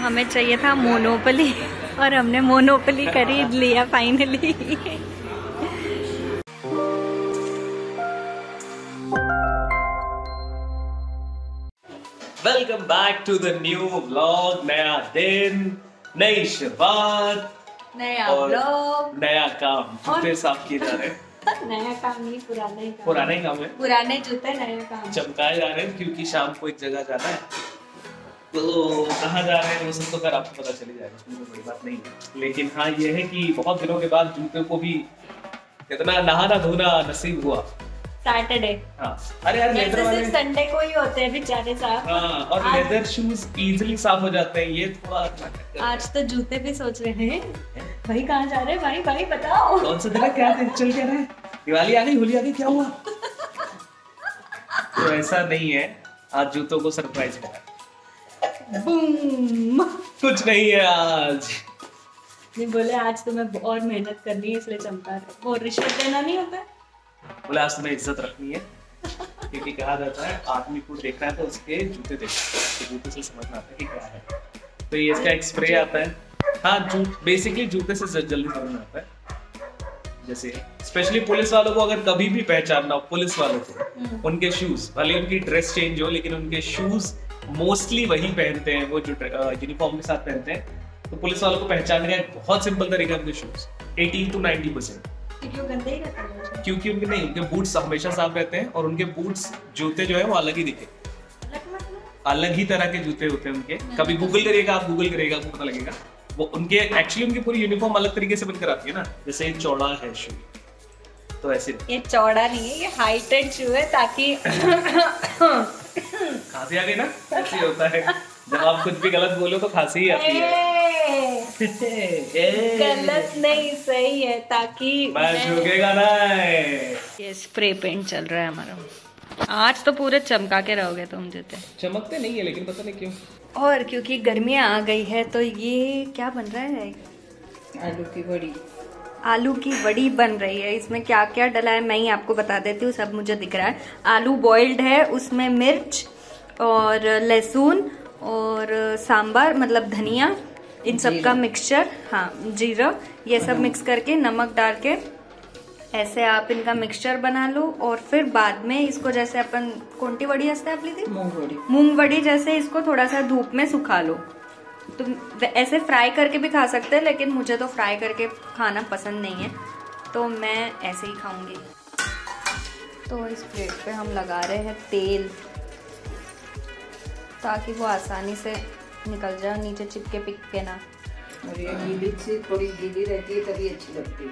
हमें चाहिए था मोनोपली और हमने मोनोपली खरीद लिया finally welcome back to the new vlog नया दिन नई शुरुआत नया ब्लॉग नया काम जूते साफ़ किए जा रहे हैं। नया काम नहीं पुराना ही काम पुराने ही। काम है। पुराने जूते नया काम। चमकाए जा रहे हैं क्योंकि शाम को एक जगह जाना है। तो कहाँ जा रहे हैं वो सब तो कर आपको पता चली जाएगा उसमें कोई बड़ी बात नहीं है। लेकिन हाँ ये है कि बहुत दिनों के बाद जूते को भी इतना नहाना धोना नसीब हुआ। सैटरडे हाँ। अरे यार लेदर वाले संडे को ही होते हैं बेचारे साहब। हाँ और आज- लेदर शूज़ इजीली साफ़ हो जाते हैं ये थोड़ा आज तो जूते भी सोच रहे हैं। भाई कहाँ जा रहे हैं? भाई भाई बताओ। कौन सा दिन क्या चल क्या रहा है? दिवाली आ गई होली आ गई क्या हुआ? तो ऐसा नहीं है। आज जूतों को सरप्राइज़ करा। बूम। कुछ नहीं है आज। नहीं बोले आज तुम्हें और मेहनत करनी है इसलिए चमका रहे। वो रिश्वत देना नहीं होता? बोले आज तुम्हें इज़्ज़त रखनी है क्योंकि कहा जाता है आदमी को देखना है तो उसके जूते देखना है तो जूते से समझना आता है कि क्या है। तो ये इसका एक स्प्रे आता है। हाँ जू बेसिकली जूते से जल्दी समझ में आता है। जैसे स्पेशली पुलिस वालों को अगर कभी भी पहचानना हो पुलिस वालों को उनके शूज़ भले उनकी ड्रेस चेंज हो लेकिन उनके शूज़ मोस्टली वही पहनते हैं वो जो यूनिफॉर्म के साथ पहनते हैं तो पुलिस वालों को पहचानने का बहुत सिंपल तरीका है उनके शूज़ 18 टू 90 परसेंट क्योंकि ही हैं? उनके नहीं उनके बूट्स हमेशा साफ़ रहते हैं और उनके बूट्स जूते जो है वो अलग ही दिखे। अलग मतलब? ही तरह के जूते होते हैं उनके। कभी गूगल करिएगा आप गूगल करिएगा आपको पता लगेगा। वो उनके एक्चुअली उनकी पूरी यूनिफॉर्म अलग तरीके से बनकर आती है ना। जैसे ये चौड़ा है शू तो ऐसे। ये चौड़ा नहीं है ये हाइटेड शू है ताकि खांसी आ गई ना? ऐसे होता है। जब आप कुछ भी गलत बोलो तो खांसी ही आती है। गलत नहीं सही है ताकि मैं झुकेगा ये स्प्रे पेंट चल रहा है हमारा। आज तो पूरे चमका के रहोगे तुम जूते। चमकते नहीं है लेकिन पता नहीं क्यों। और क्योंकि गर्मियाँ आ गई है तो ये क्या बन रहा है? आलू की बड़ी। आलू की वड़ी बन रही है। इसमें क्या क्या डला है मैं ही आपको बता देती हूँ सब मुझे दिख रहा है। आलू बॉइल्ड है उसमें मिर्च और लहसुन और सांबर मतलब धनिया इन सब का मिक्सचर हाँ जीरा ये सब मिक्स करके नमक डाल के ऐसे आप इनका मिक्सचर बना लो और फिर बाद में इसको जैसे अपन कौनटी वड़ी हँसते आप लीजिए मूंग बड़ी मूंग वड़ी जैसे इसको थोड़ा सा धूप में सुखा लो। तो ऐसे फ्राई करके भी खा सकते हैं लेकिन मुझे तो फ्राई करके खाना पसंद नहीं है तो मैं ऐसे ही खाऊँगी। तो इस प्लेट पे हम लगा रहे हैं तेल। ताकि वो आसानी से निकल जाए नीचे चिपके पिपके ना। और ये गीली से थोड़ी गीली रहती है तभी अच्छी लगती है।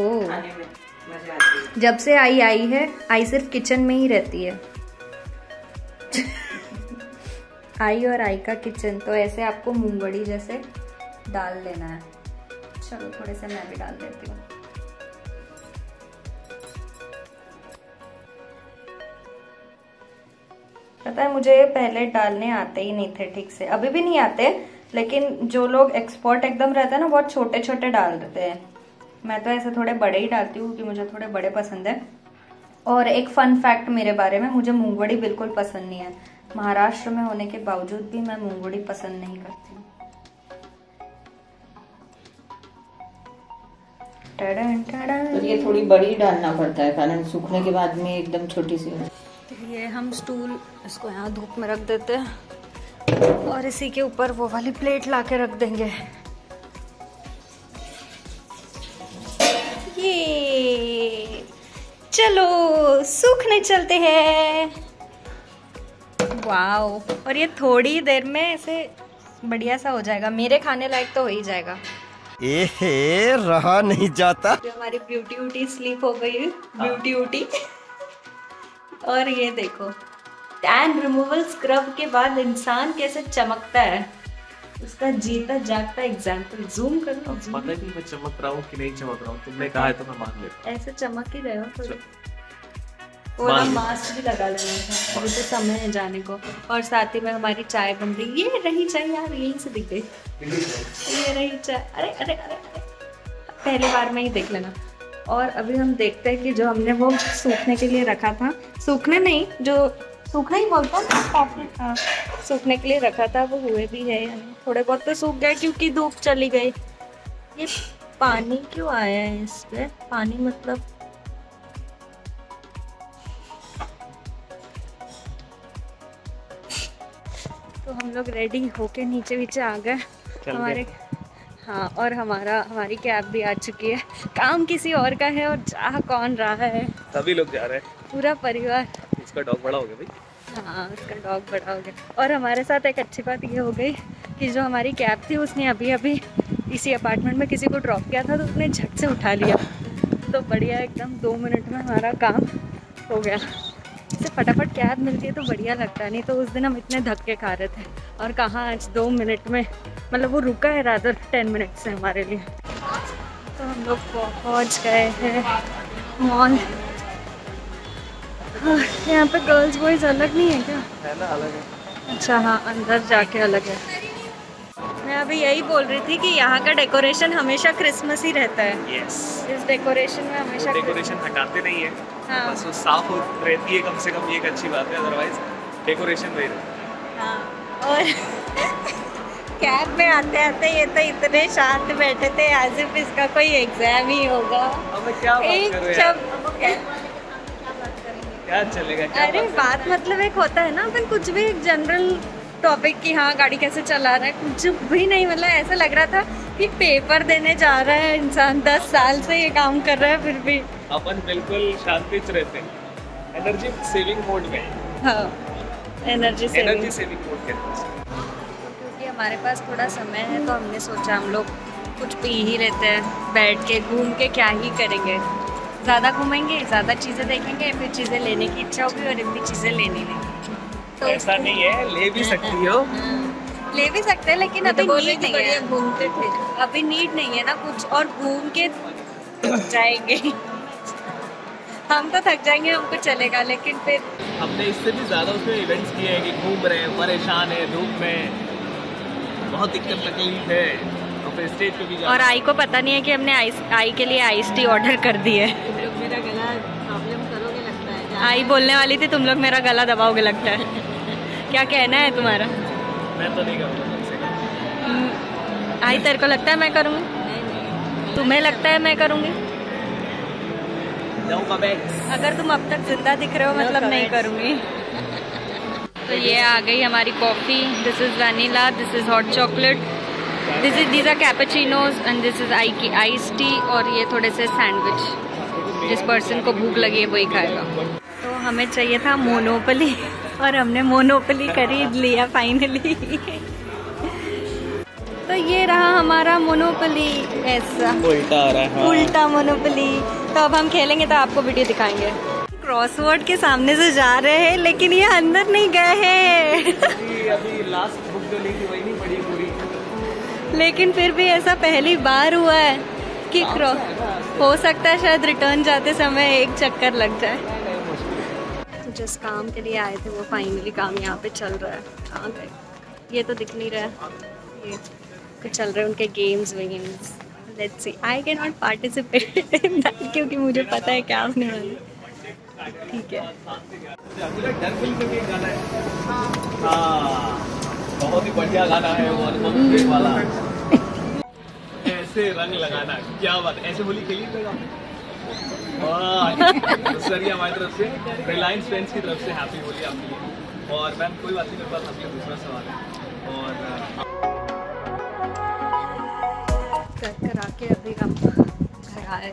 ओ। खाने में मज़ा आती है। जब से आई आई है आई सिर्फ़ किचन में ही रहती है। आई और आई का किचन तो ऐसे आपको मूंगबड़ी जैसे डाल लेना है। चलो थोड़े से मैं भी डाल देती हूँ। पता है मुझे पहले डालने आते ही नहीं थे ठीक से। अभी भी नहीं आते लेकिन जो लोग एक्सपर्ट एकदम रहते हैं ना बहुत छोटे छोटे डाल देते हैं। मैं तो ऐसे थोड़े बड़े ही डालती हूँ क्योंकि मुझे थोड़े बड़े पसंद है। और एक फन फैक्ट मेरे बारे में मुझे मूंगबड़ी बिल्कुल पसंद नहीं है। महाराष्ट्र में होने के बावजूद भी मैं मूंगबड़ी पसंद नहीं करती टडन, टडन। और ये थोड़ी बड़ी डालना पड़ता है कारण सूखने के बाद में एकदम छोटी सी तो ये हम स्टूल इसको यहाँ धूप में रख देते हैं और इसी के ऊपर वो वाली प्लेट ला के रख देंगे। ये चलो सूखने चलते हैं। वाओ और ये थोड़ी देर में ऐसे बढ़िया सा हो जाएगा। मेरे खाने लायक तो हो ही जाएगा। एहे रहा नहीं जाता। हमारी ब्यूटी उटी स्लीप हो गई ब्यूटी उटी। और ये देखो टैन रिमूवल स्क्रब के बाद इंसान कैसे चमकता है? उसका जीता जागता एग्ज़ाम्पल जूम कर पता नहीं मैं चमक रहा हूँ कि नहीं चमक रहा हूँ? तुमने कहा है तो मैं मान लेता ऐसे चमक ही रहे हो थोड़ी लो। मास्क भी लगा लेना था अभी तो समय है जाने को। और साथ ही में हमारी चाय बन रही ये रही चाय यार यहीं से दिख गई। ये रही चाय। अरे अरे अरे अरे। पहली बार में ही देख लेना। और अभी हम देखते हैं कि जो हमने वो सूखने के लिए रखा था सूखने नहीं जो सूखना ही बोलता काफ़ी हाँ सूखने के लिए रखा था वो हुए भी है यानी थोड़े बहुत तो सूख गए क्योंकि धूप चली गई। ये पानी क्यों आया है इस पर पानी मतलब तो हम लोग रेडी होके नीचे नीचे आ गए। हमारे हाँ और हमारा हमारी कैब भी आ चुकी है। काम किसी और का है और जा कौन रहा है? सभी लोग जा रहे हैं। पूरा परिवार। इसका डॉग बड़ा हो गया भाई। हाँ उसका डॉग बड़ा हो गया। और हमारे साथ एक अच्छी बात ये हो गई कि जो हमारी कैब थी उसने अभी अभी इसी अपार्टमेंट में किसी को ड्रॉप किया था तो उसने झट से उठा लिया। तो बढ़िया एकदम दो मिनट में हमारा काम हो गया। इससे फटाफट कैब मिलती है तो बढ़िया लगता है नहीं तो उस दिन हम इतने धक्के खा रहे थे। और कहाँ आज दो मिनट में मतलब वो रुका है रादर टेन मिनट से हमारे लिए। तो हम लोग पहुँच गए हैं मॉल यहाँ पे गर्ल्स बॉयज़ अलग नहीं है क्या? है ना अलग है। अच्छा हाँ अंदर जाके अलग है। मैं अभी यही बोल रही थी कि यहाँ का डेकोरेशन हमेशा क्रिसमस ही रहता है। यस इस डेकोरेशन में हमेशा डेकोरेशन हटाते नहीं है। हाँ। बस वो साफ़ रहती है कम से कम ये एक अच्छी बात है अदरवाइज़ डेकोरेशन रहती हाँ। और कैब में आते आते ये तो इतने शांत बैठे थे एज इफ़ इसका कोई एग्ज़ाम ही होगा। अब क्या बात एक शब्द क्या चलेगा क्या अरे बात मतलब एक होता है ना अपन कुछ भी एक जनरल टॉपिक की हाँ गाड़ी कैसे चला रहा है कुछ भी नहीं मतलब ऐसा लग रहा था कि पेपर देने जा रहा है इंसान दस साल से ये काम कर रहा है फिर भी। अपन बिल्कुल शांति रहते हैं। एनर्जी सेविंग मोड में। हाँ एनर्जी से एनर्जी सेविंग मोड कहते हैं क्योंकि हमारे पास थोड़ा समय है तो हमने सोचा हम लोग कुछ पी ही लेते हैं बैठ के घूम के क्या ही करेंगे। ज़्यादा घूमेंगे ज़्यादा चीज़ें देखेंगे फिर चीज़ें लेने की इच्छा होगी और इतनी चीज़ें लेनी नहीं। ऐसा नहीं है ले भी सकती हो। ले भी सकते हैं लेकिन अभी तो नीड नहीं है। घूमते थे। अभी नीड नहीं है ना कुछ और घूम के जाएँगे। हम तो थक जाएँगे हमको चलेगा लेकिन फिर हमने इससे भी ज़्यादा उसमें इवेंट्स किए हैं कि घूम रहे हैं परेशान है धूप में। बहुत दिक्कत तकलीफ़ है। और फिर स्टेज पे भी और आई को पता नहीं है कि हमने आइस आई के लिए आइस टी ऑर्डर कर दी है। मेरा गला प्रॉब्लम करोगे लगता है आई बोलने वाली थी तुम लोग मेरा गला दबाओगे लगता है। क्या कहना है तुम्हारा? मैं तो नहीं करूँगा हम्म, आई तेरे को लगता है मैं करूँगी? तुम्हें लगता है मैं करूँगी? अगर तुम अब तक ज़िंदा दिख रहे हो मतलब नहीं करूँगी। तो ये आ गई हमारी coffee this is vanilla this is hot chocolate this is these are cappuccinos and this is I की आइस टी और ये थोड़े से सैंडविच जिस पर्सन को भूख लगी है वही खाएगा। तो हमें चाहिए था मोनोपली। और हमने मोनोपली खरीद लिया फाइनली तो ये रहा हमारा मोनोपली ऐसा उल्टा आ रहा है हाँ। उल्टा मोनोपली तो अब हम खेलेंगे तो आपको वीडियो दिखाएँगे. क्रॉसवर्ड के सामने से जा रहे हैं लेकिन ये अंदर नहीं गए हैं. अभी अभी लास्ट बुक जो ली वही नहीं पढ़ी पूरी। लेकिन फिर भी ऐसा पहली बार हुआ है कि क्रॉस हो सकता है शायद रिटर्न जाते समय एक चक्कर लग जाए। जिस काम के लिए आए थे वो फाइनली काम यहाँ पे चल रहा है। कहाँ गए ये तो दिख नहीं रहा है। ये कुछ चल रहे हैं उनके games वेम्स let's see I can not participate in that क्योंकि मुझे पता है क्या होने वाला ठीक है। बहुत ही। बढ़िया गाना है। वो अनुपम वाला ऐसे रंग लगाना क्या बात ऐसे होली खेली सर, ये हमारी तरफ़ से रिलायंस फ्रेंड्स की तरफ़ से हैप्पी होली आपके लिए। और मैम, कोई बात नहीं, मेरे पास आपके दूसरा सवाल है। और कर कर आके अभी हम घर आए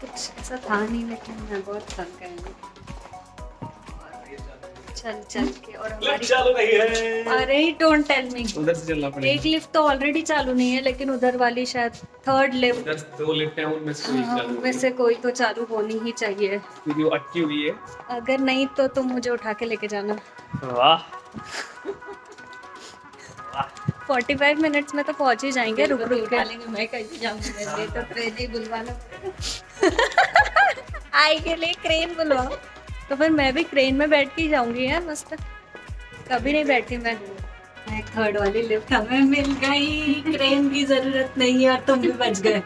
कुछ ऐसा था नहीं, लेकिन मैं बहुत थक गई चल चल के और हमारी चालू नहीं है। अरे डोंट टेल मी उधर से चलना एक लिफ्ट तो ऑलरेडी चालू नहीं है लेकिन उधर वाली शायद थर्ड लिफ्ट उधर दो लिफ्ट हैं उनमें से कोई चालू उनमें से कोई तो चालू होनी ही चाहिए। क्योंकि वो अटकी हुई है। अगर नहीं तो तुम मुझे उठा के लेके जाना। वाह। 45 मिनट्स में तो पहुँच ही जाएँगे रुक रुक के। डालेंगे मैं कैसे जाऊँगी तो ट्रेन ही बुलवाना। आई के लिए क्रेन बुलवाओ। तो फिर मैं भी क्रेन में बैठ के ही जाऊँगी यार मस्त। कभी नहीं बैठी मैं। मैं थर्ड वाली लिफ्ट हमें मिल गई। क्रेन की ज़रूरत नहीं है और तुम भी बच गए।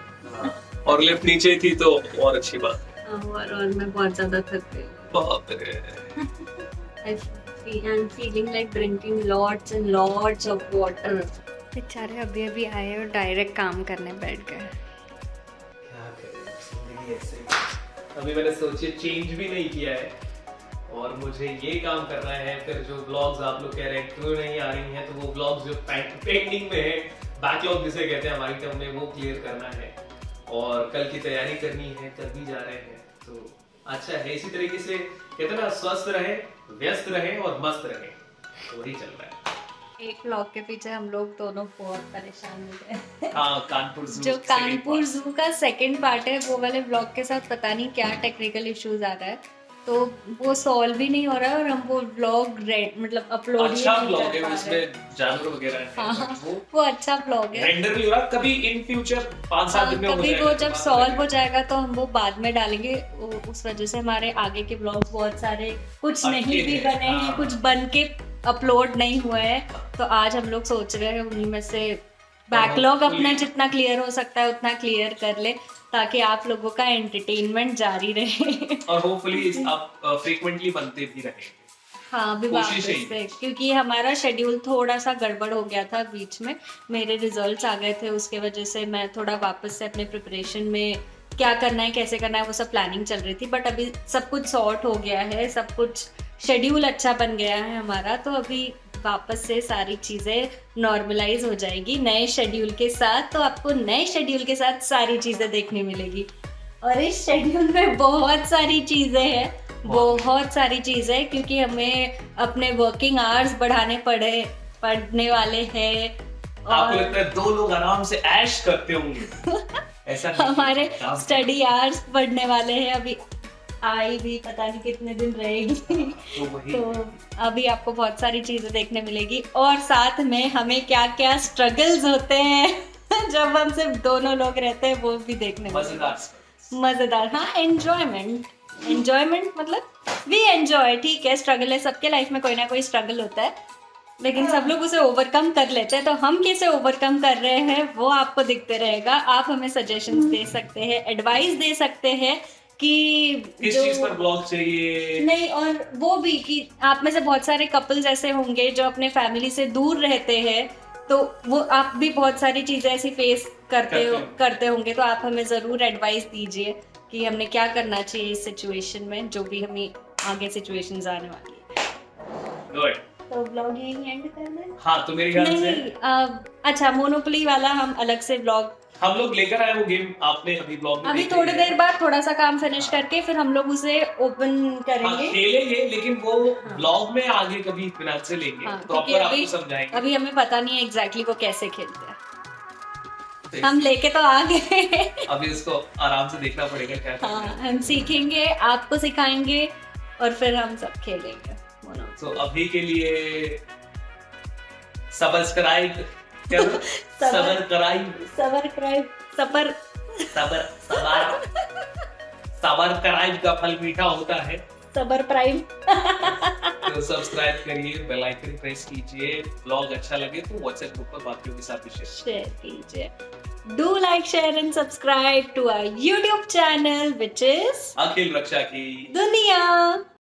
और लिफ्ट नीचे थी तो और अच्छी बात। और और मैं बहुत ज़्यादा थक गई। बाप रे। I'm feeling like drinking lots and lots of water. बेचारे अभी अभी आए और डायरेक्ट काम करने बैठ गए। क्या करें? ज़िंदगी ऐसे ही। अभी मैंने सोचे चेंज भी नहीं किया है। और मुझे ये काम करना है फिर जो ब्लॉग्स आप लोग कह रहे हैं क्यों नहीं आ रही हैं तो वो ब्लॉग्स जो पेंडिंग में है बैकलॉग जिसे कहते हैं हमारी टर्म में वो क्लियर करना है। और कल की तैयारी करनी है कल भी जा रहे हैं तो अच्छा है इसी तरीके से कहते ना स्वस्थ रहे व्यस्त रहे और मस्त रहे तो वही चल रहा है। एक ब्लॉग के पीछे हम लोग दोनों बहुत परेशान हो गए हाँ। कानपुर जो कानपुर जू का सेकंड पार्ट है वो वाले ब्लॉग के साथ पता नहीं क्या टेक्निकल इश्यूज़ आ रहा है। तो वो सॉल्व भी नहीं हो रहा है और हम वो ब्लॉग मतलब अपलोड अच्छा ब्लॉग है उसमें जानवर वगैरह है हाँ वो वो अच्छा ब्लॉग है। रेंडर भी हो रहा कभी इन फ्यूचर पाँच सात हाँ, दिन में हो कभी वो तो जब सॉल्व हो जाएगा तो हम वो बाद में डालेंगे उस वजह से हमारे आगे के ब्लॉग बहुत सारे कुछ नहीं भी बने हैं हाँ। कुछ बन के अपलोड नहीं हुए हैं। तो आज हम लोग सोच रहे हैं उन्हीं में से बैकलॉग अपना जितना क्लियर हो सकता है उतना क्लियर कर ले। ताकि आप लोगों का एंटरटेनमेंट जारी रहे। और होपफुली आप फ्रीक्वेंटली बनते भी रहेंगे हाँ अभी वापस से क्योंकि हमारा शेड्यूल थोड़ा सा गड़बड़ हो गया था बीच में। मेरे रिजल्ट्स आ गए थे उसके वजह से मैं थोड़ा वापस से अपने प्रिपरेशन में क्या करना है कैसे करना है वो सब प्लानिंग चल रही थी। बट अभी सब कुछ सॉर्ट हो गया है सब कुछ शेड्यूल अच्छा बन गया है हमारा तो अभी वापस से सारी चीज़ें नॉर्मलाइज हो जाएगी नए शेड्यूल के साथ तो आपको नए शेड्यूल के साथ सारी चीज़ें देखने मिलेगी। और इस शेड्यूल में बहुत सारी चीज़ें हैं बहुत। सारी चीज़ें क्योंकि हमें अपने वर्किंग आवर्स बढ़ाने पड़े पड़ने वाले हैं आपको लगता है दो लोग आराम से ऐश करते होंगे? ऐसा हमारे स्टडी आवर्स बढ़ने वाले हैं अभी। आई भी पता नहीं कितने दिन रहेगी। तो तो अभी आपको बहुत सारी चीज़ें देखने मिलेगी। और साथ में हमें क्या क्या स्ट्रगल्स होते हैं जब हम सिर्फ़ दोनों लोग रहते हैं वो भी देखने मज़ेदार मज़ेदार। हाँ एंजॉयमेंट एंजॉयमेंट मतलब वी एंजॉय ठीक है स्ट्रगल है। सबके लाइफ में कोई ना कोई स्ट्रगल होता है। लेकिन सब लोग उसे ओवरकम कर लेते हैं। तो हम कैसे ओवरकम कर रहे हैं वो आपको दिखते रहेगा। आप हमें सजेशंस दे सकते हैं एडवाइस दे सकते हैं। कि किस चीज़ पर ब्लॉग चाहिए? नहीं और वो भी कि आप में से बहुत सारे कपल्स ऐसे होंगे जो अपने फैमिली से दूर रहते हैं तो वो आप भी बहुत सारी चीज़ें ऐसी फेस करते हो करते होंगे तो आप हमें ज़रूर एडवाइस दीजिए कि हमने क्या करना चाहिए इस सिचुएशन में जो भी हमें आगे सिचुएशंस आने वाली है। तो ब्लॉग यही एंड करना है? हाँ तो मेरे ख्याल से नहीं अ, अच्छा मोनोपोली वाला हम अलग से ब्लॉग हम लोग लेकर आए वो गेम आपने अभी ब्लॉग में अभी थोड़ी देर बाद थोड़ा सा काम फिनिश करके फिर हम लोग उसे ओपन हाँ करेंगे खेलेंगे लेकिन वो ब्लॉग में आगे कभी फिनाल से लेंगे। हाँ, प्रॉपर आपको समझाएँगे। अभी हमें पता नहीं है एग्जैक्टली वो कैसे खेलते हैं। तो हम लेके तो आ गए अभी उसको आराम से देखना पड़ेगा क्या हाँ। हम सीखेंगे आपको सिखाएँगे और फिर हम सब खेलेंगे। बोलो। तो अभी के लिए सब्सक्राइब क्या? सब्सक्राइब सब्सक्राइब सबर। सबर सबर सब्सक्राइब का फल मीठा होता है। सबर प्राइम तो सब्सक्राइब करिए बेल आइकन प्रेस कीजिए ब्लॉग अच्छा लगे तो व्हाट्सएप ग्रुप पर बाकियों के साथ भी शेयर कीजिए। Do like share and subscribe to our YouTube channel which is Akhil Raksha की। दुनिया।